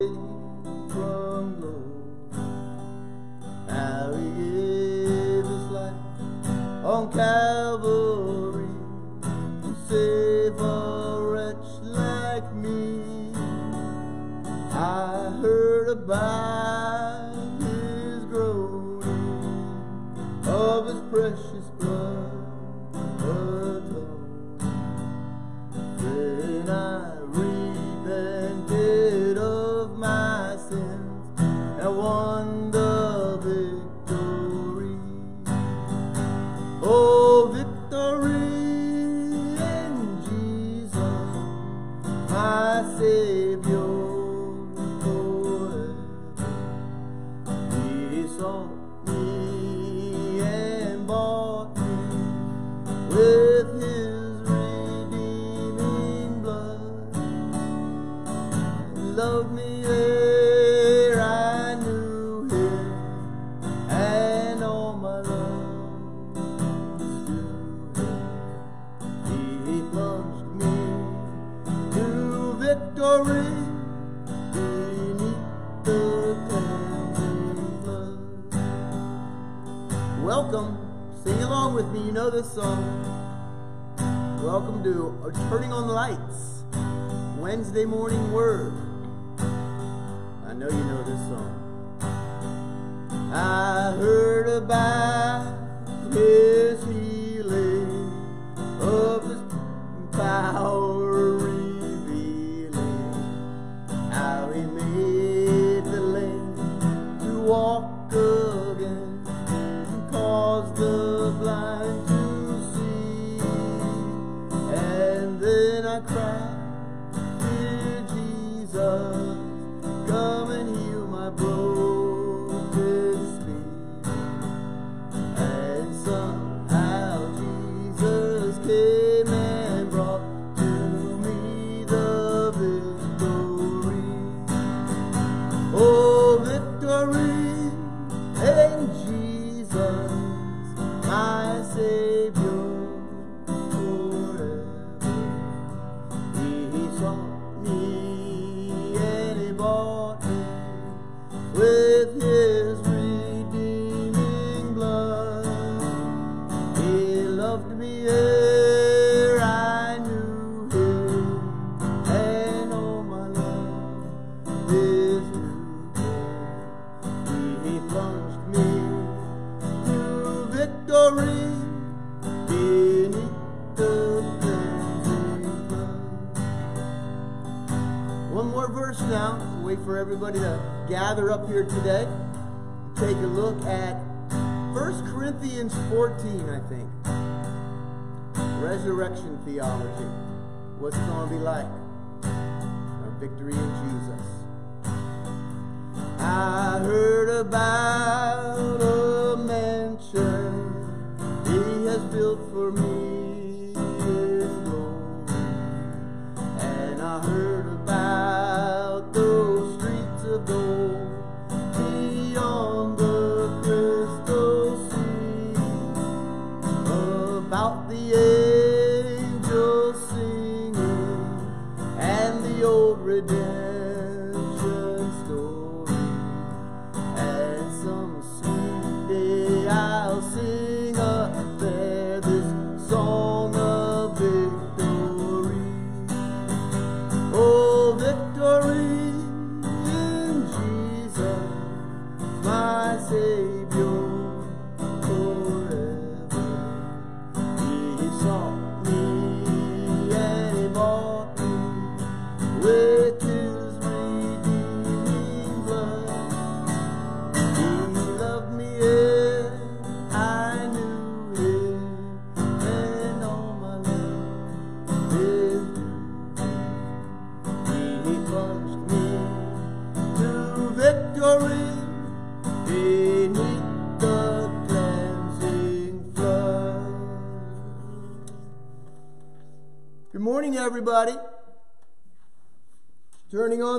From glory beneath the. Welcome, sing along with me, you know this song. Welcome to Turning on the Lights, Wednesday Morning Word. I know you know this song. I heard about his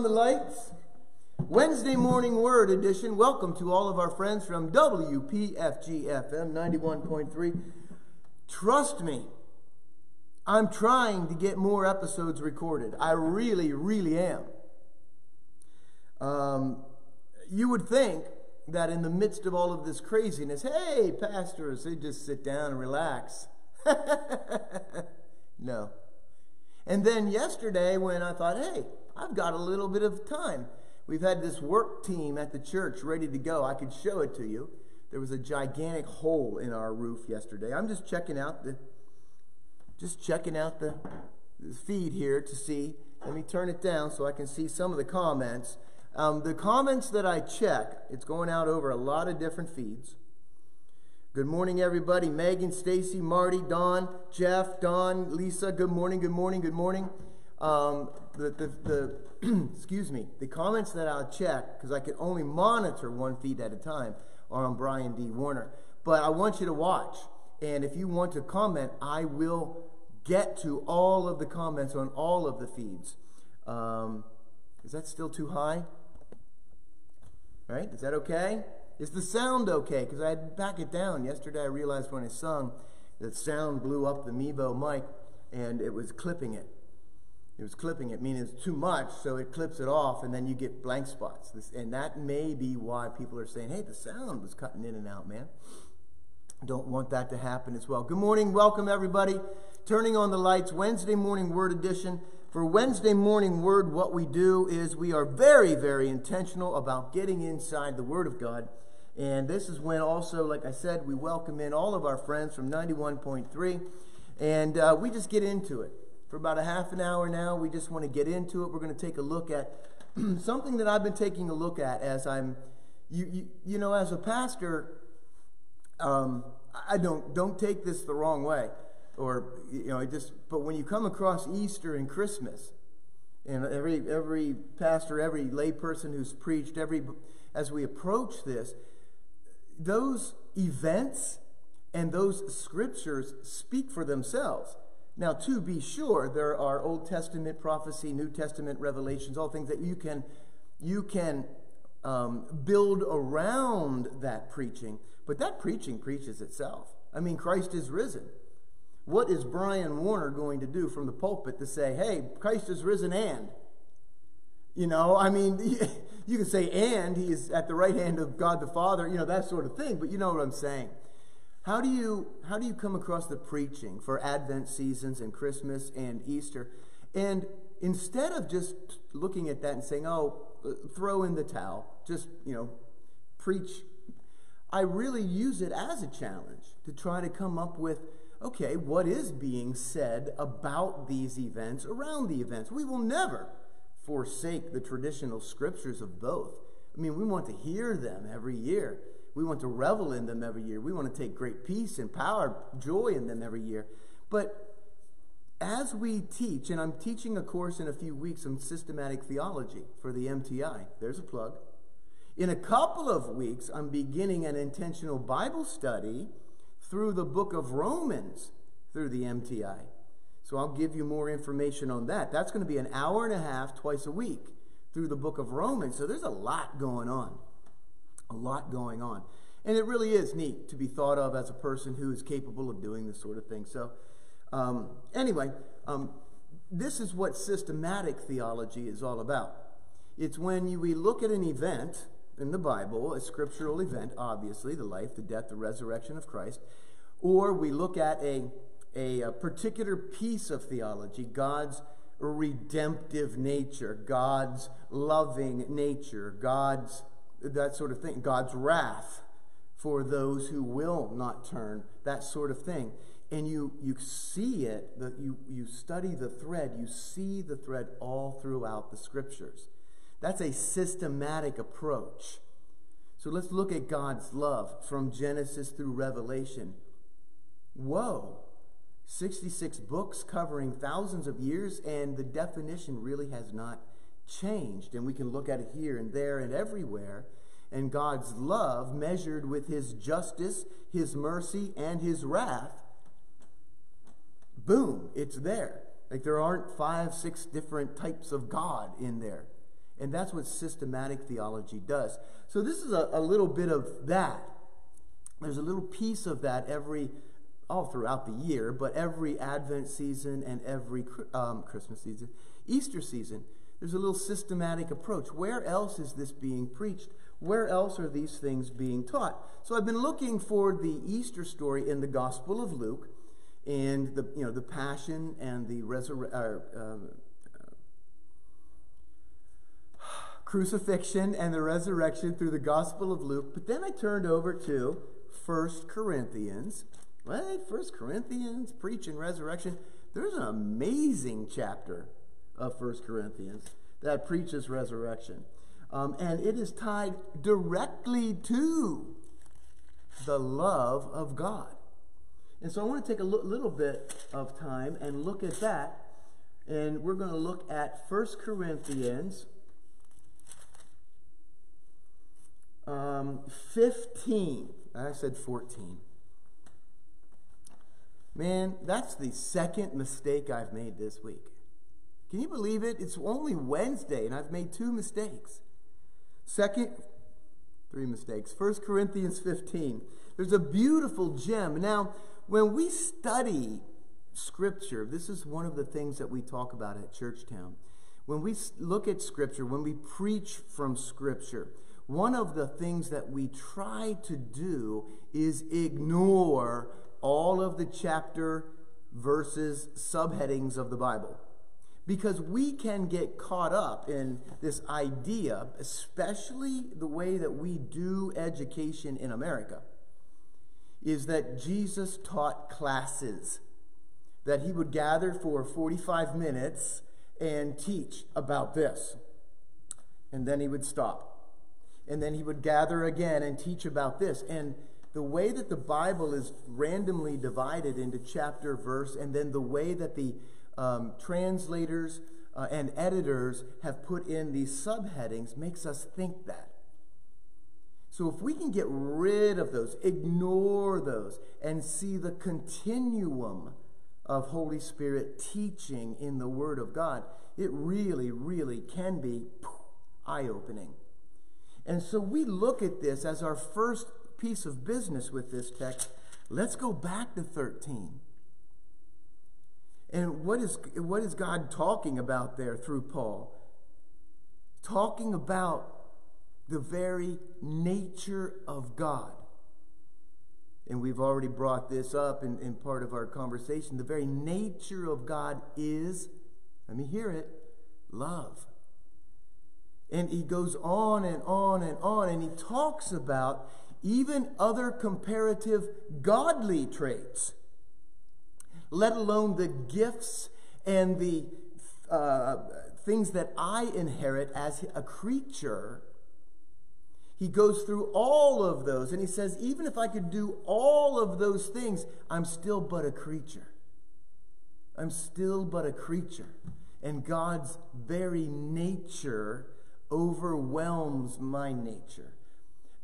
the lights. Wednesday morning word edition. Welcome to all of our friends from WPFGFM ninety one point three. Trust me, I'm trying to get more episodes recorded. I really, really am. Um, you would think that in the midst of all of this craziness, hey, pastors, they just sit down and relax. no. And then yesterday, when I thought, hey, I've got a little bit of time, we've had this work team at the church ready to go. I could show it to you. There was a gigantic hole in our roof yesterday. I'm just checking out the just checking out the, feed here to see. Let me turn it down so I can see some of the comments. Um, the comments that I check, it's going out over a lot of different feeds. Good morning, everybody. Megan, Stacy, Marty, Don, Jeff, Don, Lisa. Good morning. Good morning. Good morning. Um, the, the, the excuse me. The comments that I'll check because I can only monitor one feed at a time are on Brian D. Warner. But I want you to watch, and if you want to comment, I will get to all of the comments on all of the feeds. Um, is that still too high? Right? Is that okay? Is the sound okay? Because I had to back it down. Yesterday I realized when I sung that sound blew up the Mevo mic and it was clipping it. It was clipping it, meaning it's too much, so it clips it off, and then you get blank spots. This, and that may be why people are saying, hey, the sound was cutting in and out, man. Don't want that to happen as well. Good morning. Welcome, everybody. Turning on the lights, Wednesday morning word edition. For Wednesday morning word, what we do is we are very, very intentional about getting inside the Word of God and this is when also, like I said, we welcome in all of our friends from 91.3. And uh, we just get into it. For about a half an hour now, we just want to get into it. We're going to take a look at something that I've been taking a look at as I'm, you, you, you know, as a pastor, um, I don't, don't take this the wrong way. Or, you know, I just, but when you come across Easter and Christmas, and every, every pastor, every layperson who's preached, every, as we approach this, those events and those scriptures speak for themselves. Now, to be sure, there are Old Testament prophecy, New Testament revelations, all things that you can you can um, build around that preaching. But that preaching preaches itself. I mean, Christ is risen. What is Brian Warner going to do from the pulpit to say, "Hey, Christ is risen," and you know, I mean, you can say, and he is at the right hand of God the Father, you know, that sort of thing, but you know what I'm saying. How do you how do you come across the preaching for Advent seasons and Christmas and Easter? And instead of just looking at that and saying, "Oh, throw in the towel," just, you know, preach, I really use it as a challenge to try to come up with okay, what is being said about these events, around the events? We will never forsake the traditional scriptures of both. I mean, we want to hear them every year. We want to revel in them every year. We want to take great peace and power, joy in them every year. But as we teach, and I'm teaching a course in a few weeks on systematic theology for the MTI, there's a plug. In a couple of weeks, I'm beginning an intentional Bible study through the book of Romans through the MTI. So I'll give you more information on that. That's going to be an hour and a half twice a week through the book of Romans. So there's a lot going on. A lot going on. And it really is neat to be thought of as a person who is capable of doing this sort of thing. So, um, anyway, um, this is what systematic theology is all about. It's when you, we look at an event in the Bible, a scriptural event, obviously, the life, the death, the resurrection of Christ, or we look at a a, a particular piece of theology, God's redemptive nature, God's loving nature, God's that sort of thing, God's wrath for those who will not turn, that sort of thing. And you, you see it, the, you, you study the thread, you see the thread all throughout the scriptures. That's a systematic approach. So let's look at God's love from Genesis through Revelation. Whoa, 66 books covering thousands of years, and the definition really has not changed. And we can look at it here and there and everywhere. And God's love, measured with his justice, his mercy, and his wrath, boom, it's there. Like there aren't five, six different types of God in there. And that's what systematic theology does. So this is a, a little bit of that. There's a little piece of that every all throughout the year, but every Advent season and every um, Christmas season, Easter season, there's a little systematic approach. Where else is this being preached? Where else are these things being taught? So I've been looking for the Easter story in the Gospel of Luke and the you know the passion and the. Uh, uh, crucifixion and the resurrection through the Gospel of Luke. But then I turned over to First Corinthians. Right? First Corinthians, preaching resurrection. There's an amazing chapter of First Corinthians that preaches resurrection. Um, and it is tied directly to the love of God. And so I want to take a little bit of time and look at that. And we're going to look at First Corinthians Um, 15. I said 14. Man, that's the second mistake I've made this week. Can you believe it? It's only Wednesday, and I've made two mistakes. Second, three mistakes. 1 Corinthians 15. There's a beautiful gem. Now, when we study Scripture, this is one of the things that we talk about at Churchtown. When we look at Scripture, when we preach from Scripture, one of the things that we try to do is ignore all of the chapter, verses, subheadings of the Bible. Because we can get caught up in this idea, especially the way that we do education in America, is that Jesus taught classes, that he would gather for 45 minutes and teach about this, and then he would stop and then he would gather again and teach about this. And the way that the Bible is randomly divided into chapter, verse, and then the way that the um, translators uh, and editors have put in these subheadings makes us think that. So if we can get rid of those, ignore those, and see the continuum of Holy Spirit teaching in the Word of God, it really, really can be eye opening. And so we look at this as our first piece of business with this text. Let's go back to 13. And what is, what is God talking about there through Paul? Talking about the very nature of God. And we've already brought this up in, in part of our conversation. The very nature of God is, let me hear it, love. And he goes on and on and on, and he talks about even other comparative godly traits, let alone the gifts and the uh, things that I inherit as a creature. He goes through all of those, and he says, even if I could do all of those things, I'm still but a creature. I'm still but a creature. And God's very nature overwhelms my nature.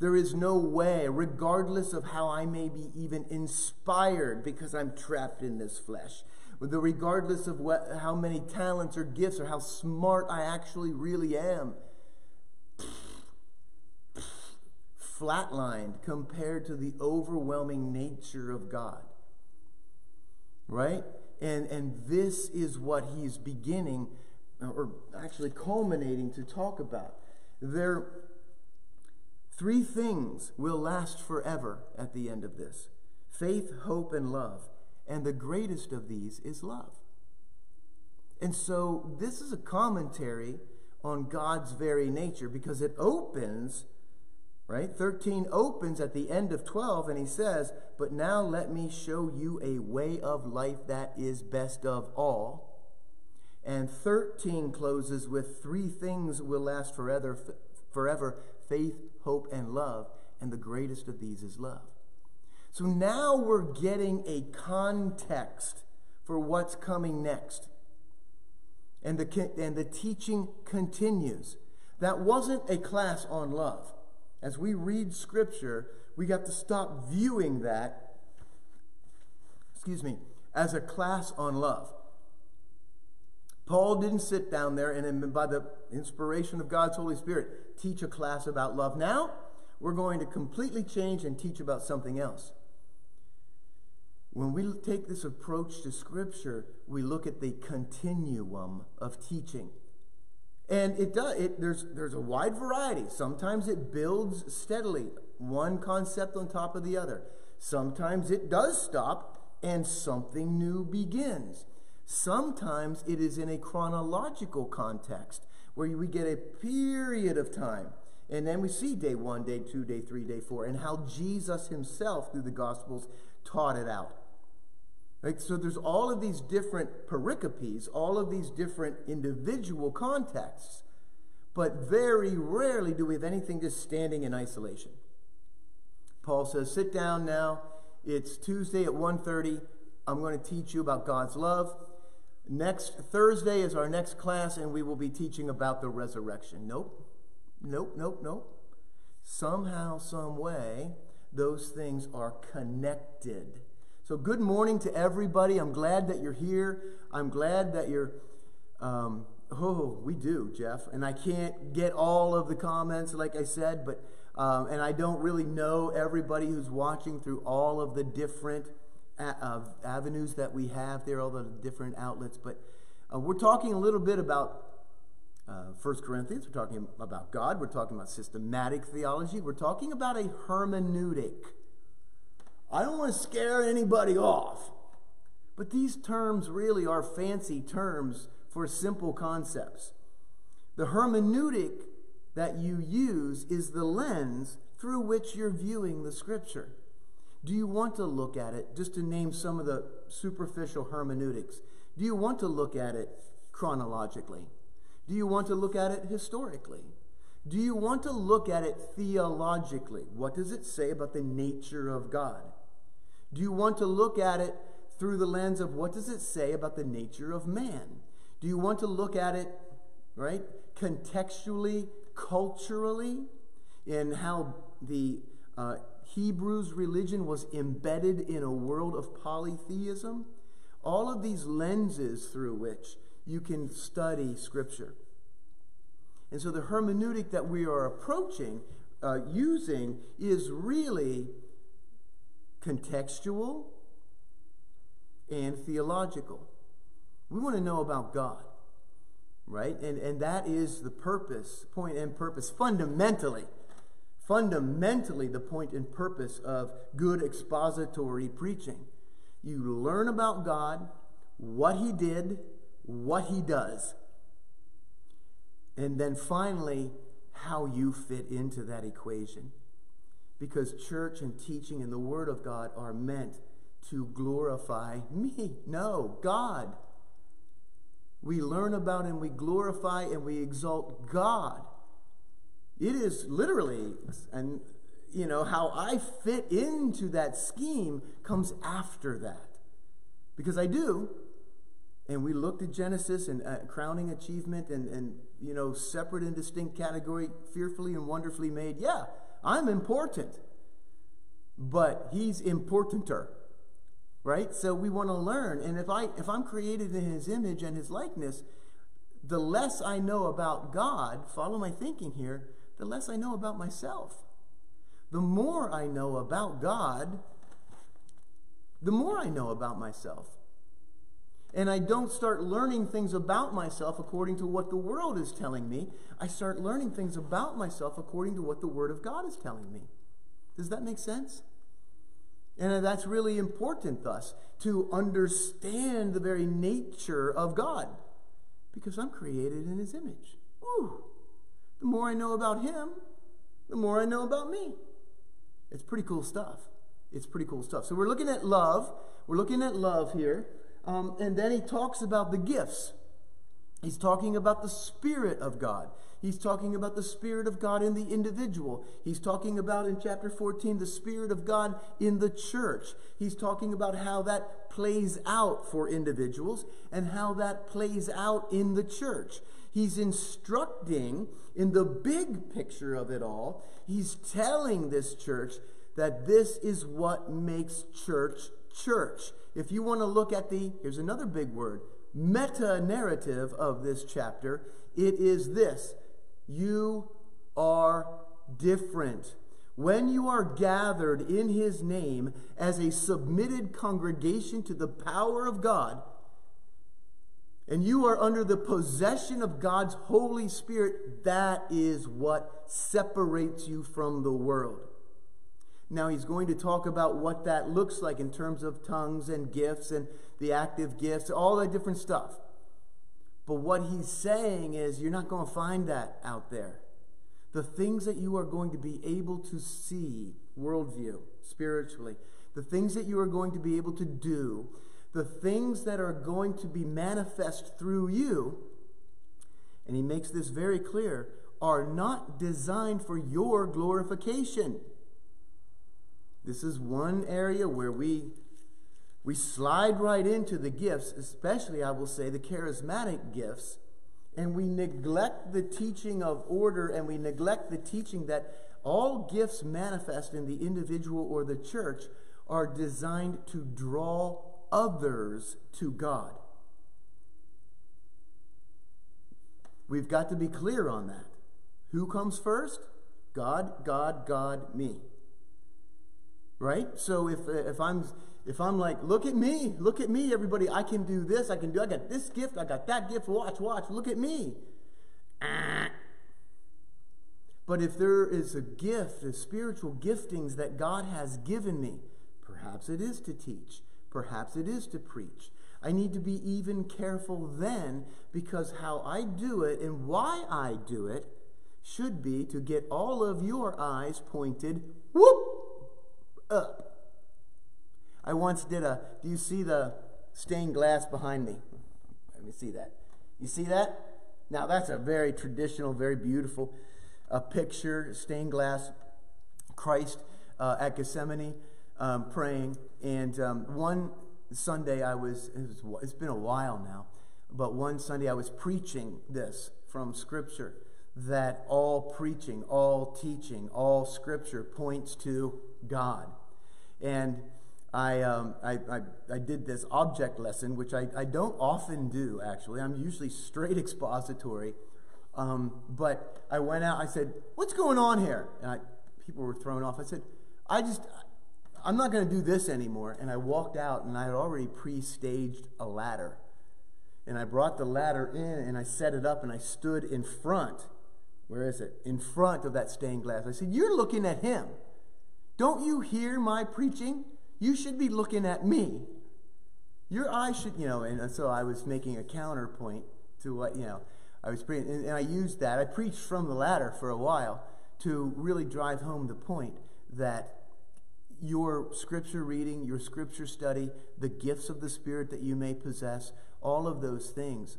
There is no way, regardless of how I may be even inspired because I'm trapped in this flesh, regardless of what, how many talents or gifts or how smart I actually really am, flatlined compared to the overwhelming nature of God. Right? And, and this is what he's beginning or actually culminating to talk about. There, three things will last forever at the end of this faith, hope, and love. And the greatest of these is love. And so this is a commentary on God's very nature because it opens, right? 13 opens at the end of 12 and he says, But now let me show you a way of life that is best of all and 13 closes with three things will last forever, forever faith, hope, and love. And the greatest of these is love. So now we're getting a context for what's coming next. And the, and the teaching continues. That wasn't a class on love. As we read scripture, we got to stop viewing that, excuse me, as a class on love. Paul didn't sit down there and, by the inspiration of God's Holy Spirit, teach a class about love. Now, we're going to completely change and teach about something else. When we take this approach to Scripture, we look at the continuum of teaching. And it does it there's there's a wide variety. Sometimes it builds steadily, one concept on top of the other. Sometimes it does stop and something new begins. Sometimes it is in a chronological context where we get a period of time. And then we see day one, day two, day three, day four, and how Jesus himself, through the Gospels, taught it out. Right? So there's all of these different pericopes, all of these different individual contexts, but very rarely do we have anything just standing in isolation. Paul says, "Sit down now. It's Tuesday at 1:30. I'm going to teach you about God's love. Next Thursday is our next class, and we will be teaching about the resurrection." Nope, nope, nope, nope. Somehow, some way, those things are connected. So, good morning to everybody. I'm glad that you're here. I'm glad that you're. Um, oh, we do, Jeff. And I can't get all of the comments, like I said, but. Um, and I don't really know everybody who's watching through all of the different uh, avenues that we have there, all the different outlets. But uh, we're talking a little bit about uh, 1 Corinthians. We're talking about God. We're talking about systematic theology. We're talking about a hermeneutic. I don't want to scare anybody off. But these terms really are fancy terms for simple concepts. The hermeneutic that you use is the lens through which you're viewing the scripture. Do you want to look at it, just to name some of the superficial hermeneutics? Do you want to look at it chronologically? Do you want to look at it historically? Do you want to look at it theologically? What does it say about the nature of God? Do you want to look at it through the lens of what does it say about the nature of man? Do you want to look at it, right, contextually, culturally, in how the uh, Hebrews' religion was embedded in a world of polytheism? All of these lenses through which you can study Scripture. And so the hermeneutic that we are approaching, uh, using, is really contextual and theological. We want to know about God, right? And, and that is the purpose, point and purpose, fundamentally. Fundamentally, the point and purpose of good expository preaching. You learn about God, what He did, what He does, and then finally, how you fit into that equation because church and teaching and the Word of God are meant to glorify me. No, God. We learn about and we glorify and we exalt God. It is literally, and you know, how I fit into that scheme comes after that. Because I do. And we looked at Genesis and uh, crowning achievement and, and, you know, separate and distinct category, fearfully and wonderfully made. Yeah, I'm important, but he's importanter. Right? So we want to learn. And if I if I'm created in his image and his likeness, the less I know about God, follow my thinking here, the less I know about myself. The more I know about God, the more I know about myself. And I don't start learning things about myself according to what the world is telling me. I start learning things about myself according to what the Word of God is telling me. Does that make sense? And that's really important, thus, to understand the very nature of God. Because I'm created in His image. Ooh, the more I know about Him, the more I know about me. It's pretty cool stuff. It's pretty cool stuff. So we're looking at love. We're looking at love here. Um, and then he talks about the gifts. He's talking about the Spirit of God. He's talking about the Spirit of God in the individual. He's talking about in chapter 14 the Spirit of God in the church. He's talking about how that plays out for individuals and how that plays out in the church. He's instructing in the big picture of it all. He's telling this church that this is what makes church church. If you want to look at the, here's another big word, meta narrative of this chapter, it is this you are different. When you are gathered in his name as a submitted congregation to the power of God, and you are under the possession of God's Holy Spirit, that is what separates you from the world. Now, he's going to talk about what that looks like in terms of tongues and gifts and the active gifts, all that different stuff. But what he's saying is, you're not going to find that out there. The things that you are going to be able to see, worldview, spiritually, the things that you are going to be able to do, the things that are going to be manifest through you, and he makes this very clear, are not designed for your glorification. This is one area where we we slide right into the gifts, especially I will say the charismatic gifts, and we neglect the teaching of order and we neglect the teaching that all gifts manifest in the individual or the church are designed to draw others to God. We've got to be clear on that. Who comes first? God, God, God, me. Right? So if uh, if I'm if I'm like, look at me, look at me, everybody, I can do this, I can do, I got this gift, I got that gift, watch, watch, look at me. But if there is a gift, a spiritual giftings that God has given me, perhaps it is to teach, perhaps it is to preach. I need to be even careful then because how I do it and why I do it should be to get all of your eyes pointed whoop up. I once did a, do you see the stained glass behind me? Let me see that. You see that? Now that's a very traditional, very beautiful uh, picture, stained glass, Christ uh, at Gethsemane um, praying. And um, one Sunday I was, it was, it's been a while now, but one Sunday I was preaching this from Scripture that all preaching, all teaching, all Scripture points to God. And I, um, I, I, I, did this object lesson, which I, I don't often do, actually. I'm usually straight expository. Um, but I went out, I said, What's going on here? And I, people were thrown off. I said, I just, I'm not going to do this anymore. And I walked out, and I had already pre staged a ladder. And I brought the ladder in, and I set it up, and I stood in front. Where is it? In front of that stained glass. I said, You're looking at him. Don't you hear my preaching? You should be looking at me. Your eyes should, you know, and so I was making a counterpoint to what, you know, I was preaching, and, and I used that. I preached from the ladder for a while to really drive home the point that your scripture reading, your scripture study, the gifts of the Spirit that you may possess, all of those things,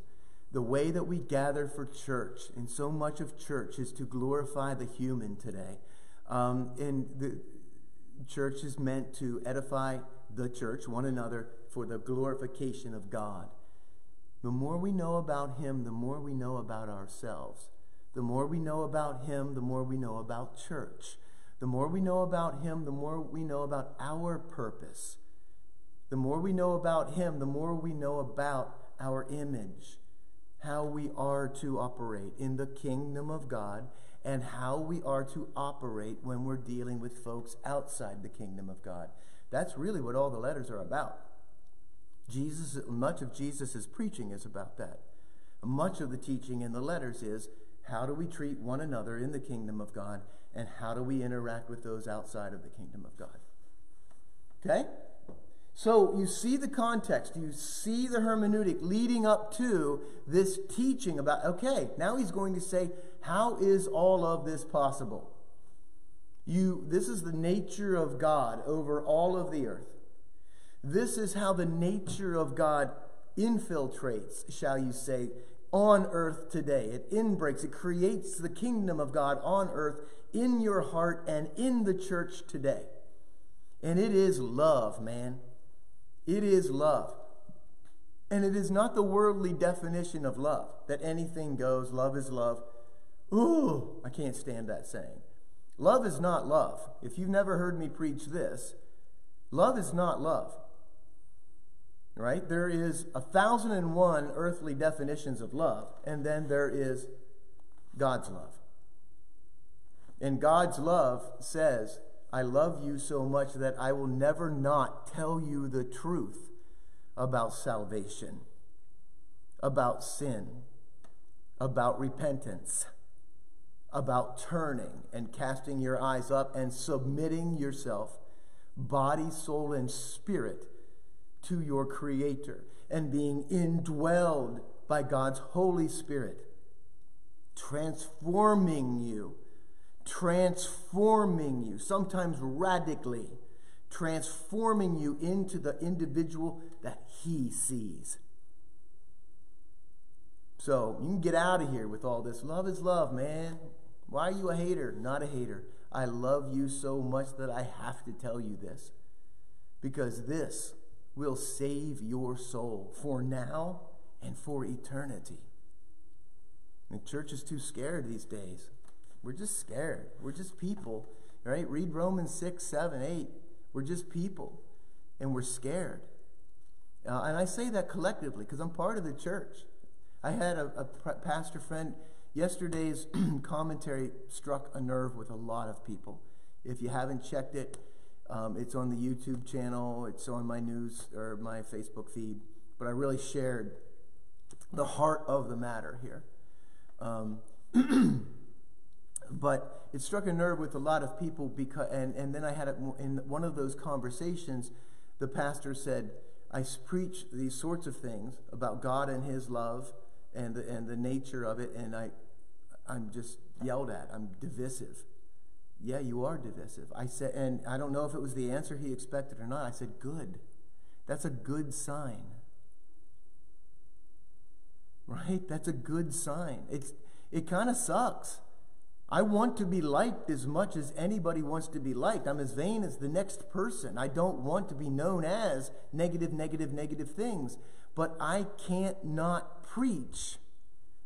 the way that we gather for church, and so much of church is to glorify the human today. Um, and the, church is meant to edify the church, one another, for the glorification of God. The more we know about Him, the more we know about ourselves. The more we know about Him, the more we know about church. The more we know about Him, the more we know about our purpose. The more we know about Him, the more we know about our image, how we are to operate in the kingdom of God and how we are to operate when we're dealing with folks outside the kingdom of God. That's really what all the letters are about. Jesus, much of Jesus' preaching is about that. Much of the teaching in the letters is how do we treat one another in the kingdom of God and how do we interact with those outside of the kingdom of God. Okay? So you see the context, you see the hermeneutic leading up to this teaching about, okay, now he's going to say, how is all of this possible? You, this is the nature of God over all of the earth. This is how the nature of God infiltrates, shall you say, on earth today. It inbreaks, it creates the kingdom of God on earth in your heart and in the church today. And it is love, man. It is love. And it is not the worldly definition of love that anything goes, love is love. Ooh, I can't stand that saying. Love is not love. If you've never heard me preach this, love is not love. Right? There is a thousand and one earthly definitions of love, and then there is God's love. And God's love says, I love you so much that I will never not tell you the truth about salvation, about sin, about repentance, about turning and casting your eyes up and submitting yourself, body, soul, and spirit, to your Creator and being indwelled by God's Holy Spirit, transforming you, transforming you, sometimes radically, transforming you into the individual that He sees. So you can get out of here with all this. Love is love, man. Why are you a hater? Not a hater. I love you so much that I have to tell you this. Because this will save your soul for now and for eternity. The church is too scared these days. We're just scared. We're just people, right? Read Romans 6, 7, 8. We're just people, and we're scared. Uh, and I say that collectively because I'm part of the church. I had a, a pastor friend, yesterday's commentary struck a nerve with a lot of people. If you haven't checked it, um, it's on the YouTube channel, it's on my news or my Facebook feed. But I really shared the heart of the matter here. Um, but it struck a nerve with a lot of people because, and, and then I had it in one of those conversations, the pastor said, I preach these sorts of things about God and His love and the, and the nature of it, and I, I'm just yelled at. I'm divisive. Yeah, you are divisive. I said, and I don't know if it was the answer he expected or not. I said, good. That's a good sign. Right? That's a good sign. It's, it kind of sucks. I want to be liked as much as anybody wants to be liked. I'm as vain as the next person. I don't want to be known as negative, negative, negative things. But I can't not preach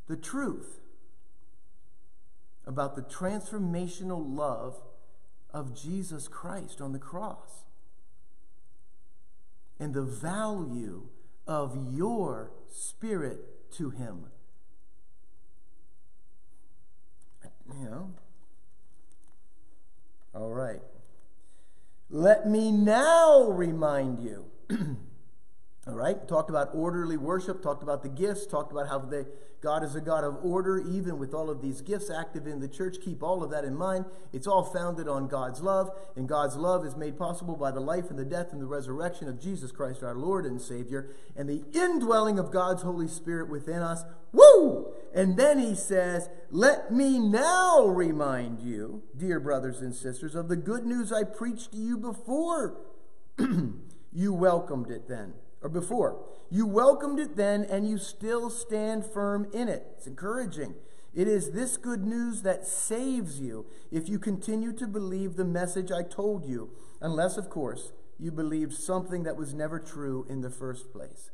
the truth about the transformational love of Jesus Christ on the cross and the value of your spirit to Him. You know? All right. Let me now remind you. Right, talked about orderly worship, talked about the gifts, talked about how God is a God of order, even with all of these gifts active in the church. Keep all of that in mind. It's all founded on God's love, and God's love is made possible by the life and the death and the resurrection of Jesus Christ, our Lord and Savior, and the indwelling of God's Holy Spirit within us. Woo! And then he says, Let me now remind you, dear brothers and sisters, of the good news I preached to you before. you welcomed it then or before. You welcomed it then, and you still stand firm in it. It's encouraging. It is this good news that saves you if you continue to believe the message I told you, unless, of course, you believed something that was never true in the first place.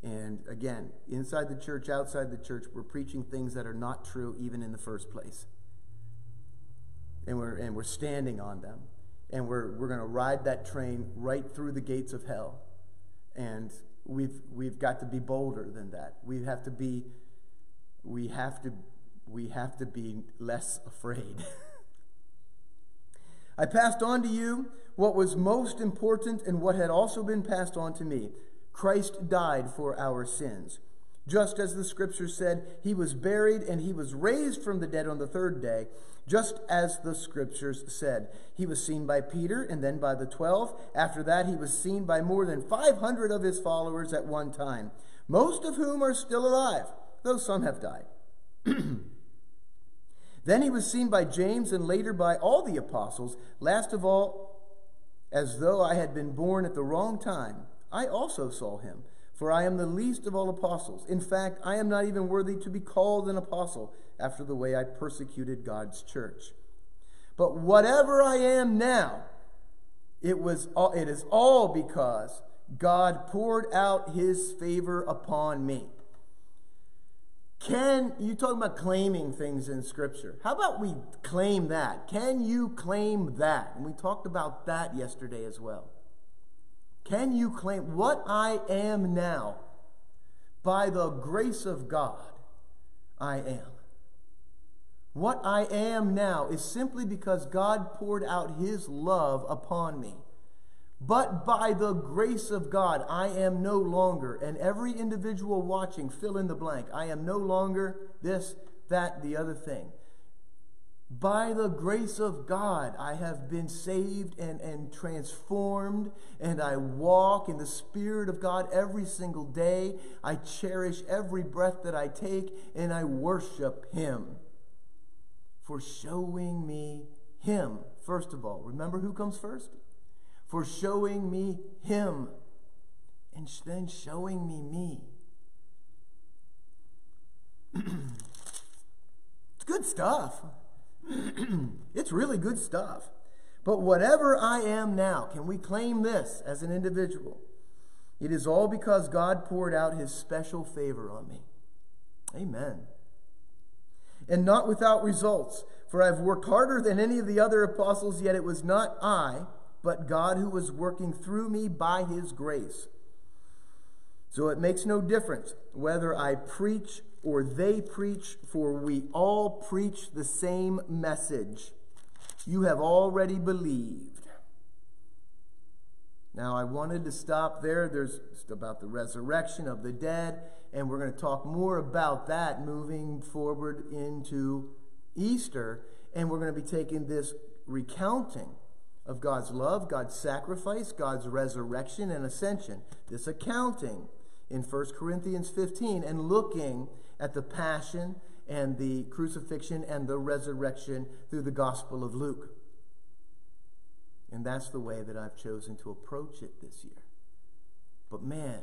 And again, inside the church, outside the church, we're preaching things that are not true even in the first place. And we're, and we're standing on them. And we're, we're going to ride that train right through the gates of hell and we've we've got to be bolder than that. We have to be we have to we have to be less afraid. I passed on to you what was most important and what had also been passed on to me. Christ died for our sins. Just as the scripture said, he was buried and he was raised from the dead on the third day just as the scriptures said. He was seen by Peter and then by the twelve. After that, he was seen by more than 500 of his followers at one time, most of whom are still alive, though some have died. then he was seen by James and later by all the apostles. Last of all, as though I had been born at the wrong time, I also saw him. For I am the least of all apostles. In fact, I am not even worthy to be called an apostle after the way I persecuted God's church. But whatever I am now, it, was all, it is all because God poured out his favor upon me. Can you talk about claiming things in Scripture? How about we claim that? Can you claim that? And we talked about that yesterday as well. Can you claim what I am now? By the grace of God, I am. What I am now is simply because God poured out His love upon me. But by the grace of God, I am no longer, and every individual watching, fill in the blank, I am no longer this, that, the other thing. By the grace of God, I have been saved and, and transformed, and I walk in the Spirit of God every single day. I cherish every breath that I take, and I worship Him for showing me Him, first of all. Remember who comes first? For showing me Him, and then showing me me. it's good stuff. it's really good stuff. But whatever I am now, can we claim this as an individual? It is all because God poured out his special favor on me. Amen. And not without results, for I've worked harder than any of the other apostles, yet it was not I, but God who was working through me by his grace. So it makes no difference whether I preach or they preach, for we all preach the same message. You have already believed. Now, I wanted to stop there. There's about the resurrection of the dead, and we're going to talk more about that moving forward into Easter. And we're going to be taking this recounting of God's love, God's sacrifice, God's resurrection and ascension, this accounting in 1 Corinthians 15, and looking at the passion and the crucifixion and the resurrection through the Gospel of Luke. And that's the way that I've chosen to approach it this year. But man,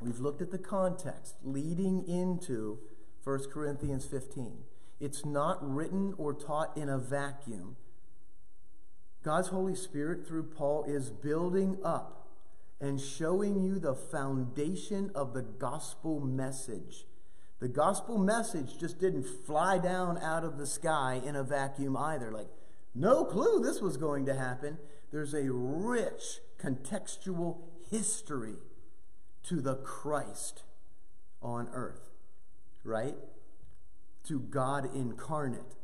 we've looked at the context leading into 1 Corinthians 15. It's not written or taught in a vacuum. God's Holy Spirit, through Paul, is building up and showing you the foundation of the gospel message the gospel message just didn't fly down out of the sky in a vacuum either. Like, no clue this was going to happen. There's a rich contextual history to the Christ on earth, right? To God incarnate.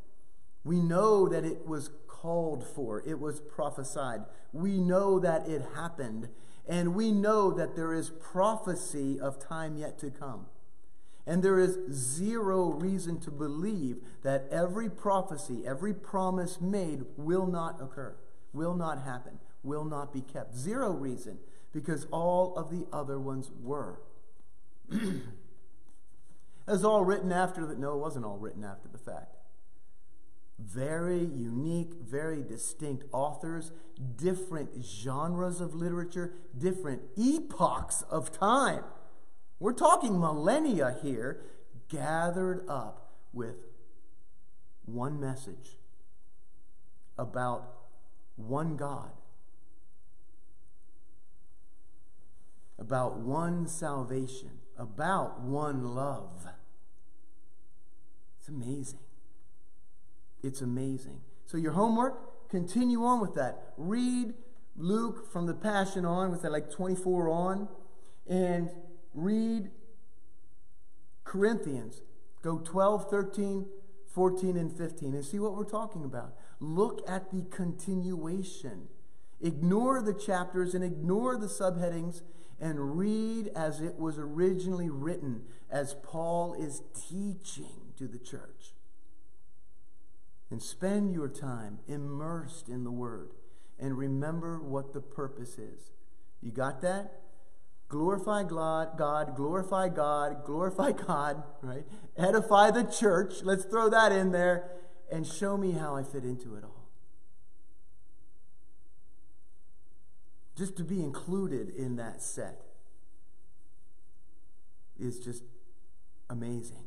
We know that it was called for, it was prophesied. We know that it happened, and we know that there is prophecy of time yet to come. And there is zero reason to believe that every prophecy, every promise made will not occur, will not happen, will not be kept. Zero reason, because all of the other ones were. It's all written after that, No, it wasn't all written after the fact. Very unique, very distinct authors, different genres of literature, different epochs of time we're talking millennia here, gathered up with one message about one God, about one salvation, about one love. It's amazing. It's amazing. So, your homework, continue on with that. Read Luke from the Passion on, with that like 24 on, and read Corinthians. Go 12, 13, 14, and 15 and see what we're talking about. Look at the continuation. Ignore the chapters and ignore the subheadings and read as it was originally written, as Paul is teaching to the church. And spend your time immersed in the Word and remember what the purpose is. You got that? glorify God, God, glorify God, glorify God, right? Edify the church. Let's throw that in there and show me how I fit into it all. Just to be included in that set is just amazing.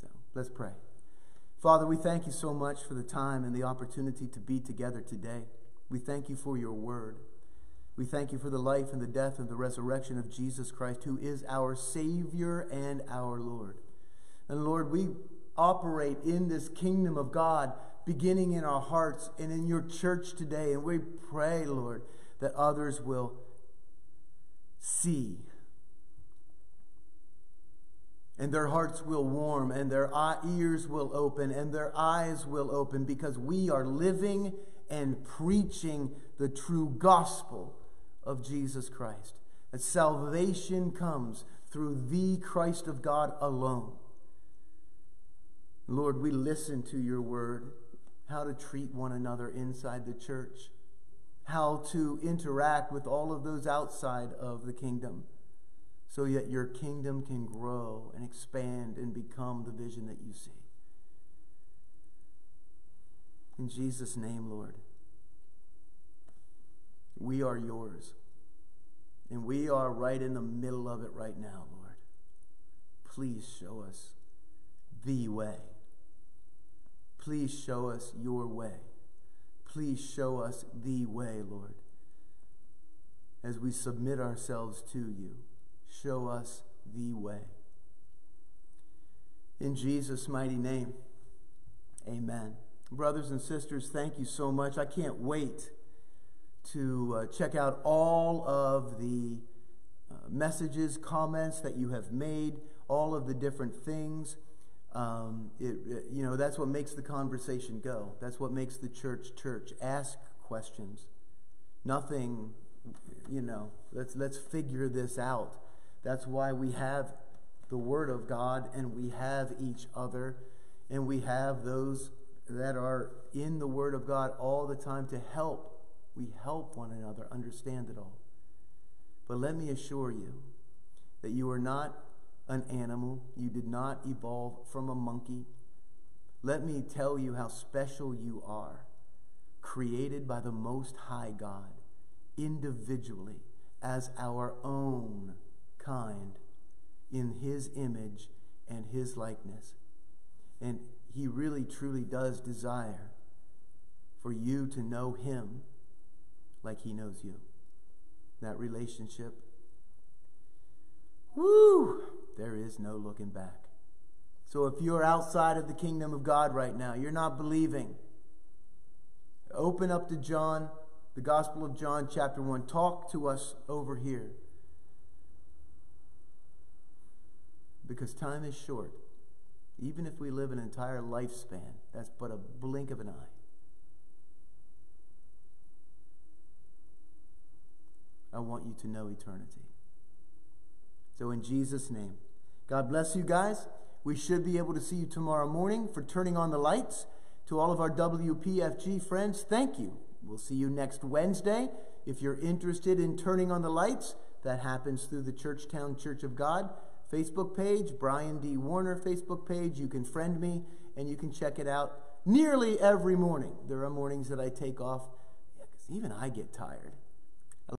So let's pray. Father, we thank you so much for the time and the opportunity to be together today. We thank you for your word. We thank you for the life and the death and the resurrection of Jesus Christ, who is our Savior and our Lord. And Lord, we operate in this kingdom of God beginning in our hearts and in your church today. And we pray, Lord, that others will see and their hearts will warm and their ears will open and their eyes will open because we are living and preaching the true gospel of Jesus Christ. That salvation comes through the Christ of God alone. Lord, we listen to your word, how to treat one another inside the church, how to interact with all of those outside of the kingdom, so that your kingdom can grow and expand and become the vision that you see. In Jesus' name, Lord, we are yours. And we are right in the middle of it right now, Lord. Please show us the way. Please show us your way. Please show us the way, Lord. As we submit ourselves to you, show us the way. In Jesus' mighty name, amen. Brothers and sisters, thank you so much. I can't wait to uh, check out all of the uh, messages, comments that you have made, all of the different things. Um, it, you know, that's what makes the conversation go. That's what makes the church church. Ask questions. Nothing, you know, let's, let's figure this out. That's why we have the Word of God and we have each other and we have those that are in the Word of God all the time to help. We help one another understand it all. But let me assure you that you are not an animal. You did not evolve from a monkey. Let me tell you how special you are, created by the Most High God, individually, as our own kind, in His image and His likeness. And He really, truly does desire for you to know Him like He knows you. That relationship. Woo! There is no looking back. So if you're outside of the kingdom of God right now, you're not believing, open up to John, the Gospel of John, chapter 1. Talk to us over here. Because time is short. Even if we live an entire lifespan, that's but a blink of an eye. I want you to know eternity. So, in Jesus' name, God bless you guys. We should be able to see you tomorrow morning for turning on the lights. To all of our WPFG friends, thank you. We'll see you next Wednesday. If you're interested in turning on the lights, that happens through the Churchtown Church of God Facebook page, Brian D. Warner Facebook page. You can friend me and you can check it out nearly every morning. There are mornings that I take off. Yeah, even I get tired.